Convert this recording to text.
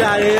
जा रहे हैं